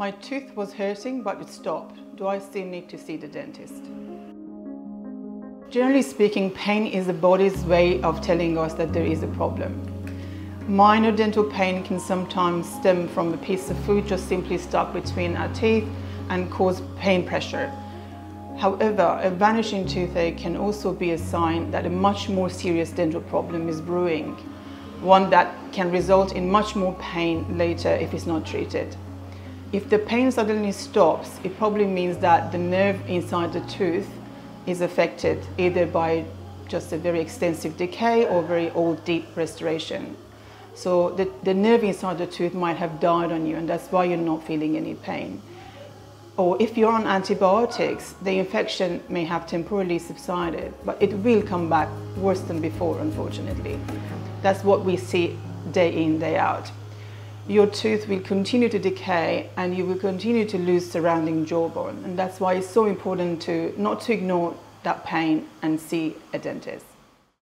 My tooth was hurting, but it stopped. Do I still need to see the dentist? Generally speaking, pain is the body's way of telling us that there is a problem. Minor dental pain can sometimes stem from a piece of food just simply stuck between our teeth and cause pain pressure. However, a vanishing toothache can also be a sign that a much more serious dental problem is brewing, one that can result in much more pain later if it's not treated. If the pain suddenly stops, it probably means that the nerve inside the tooth is affected either by just a very extensive decay or very old deep restoration. So the, the nerve inside the tooth might have died on you and that's why you're not feeling any pain. Or if you're on antibiotics, the infection may have temporarily subsided, but it will come back worse than before, unfortunately. That's what we see day in, day out. Your tooth will continue to decay and you will continue to lose surrounding jawbone. And that's why it's so important to not to ignore that pain and see a dentist.